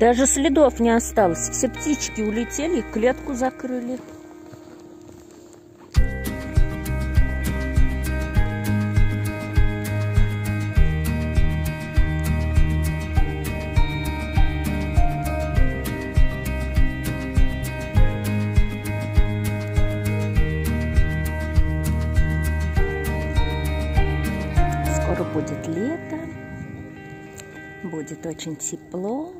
Даже следов не осталось. Все птички улетели, клетку закрыли. Скоро будет лето, будет очень тепло,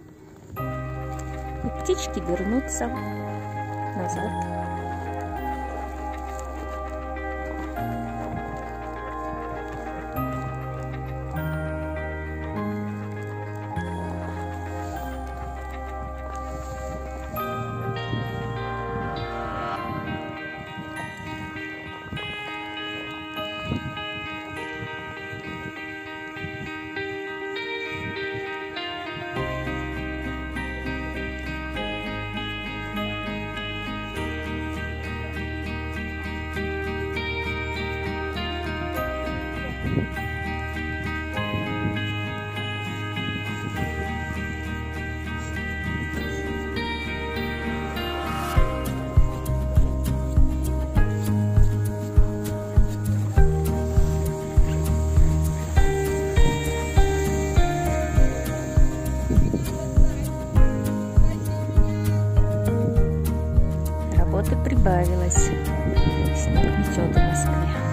и птички вернутся назад. Páginas. Este çok maskeli.